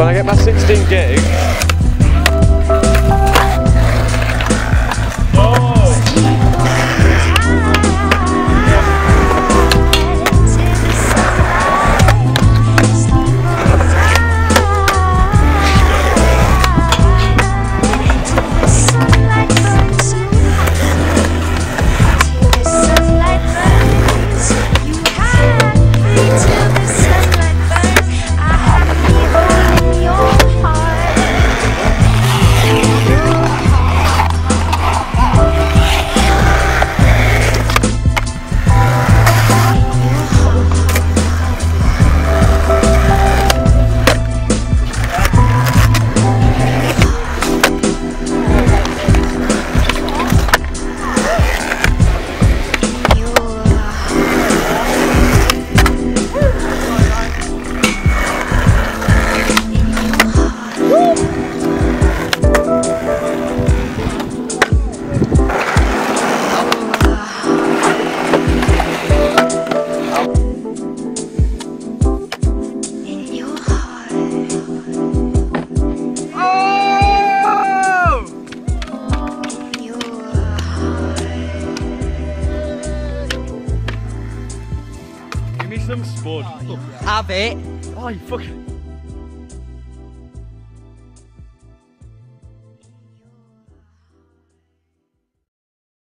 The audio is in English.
When I get my 16 gig, some spud. Have it. Oh, you fucking.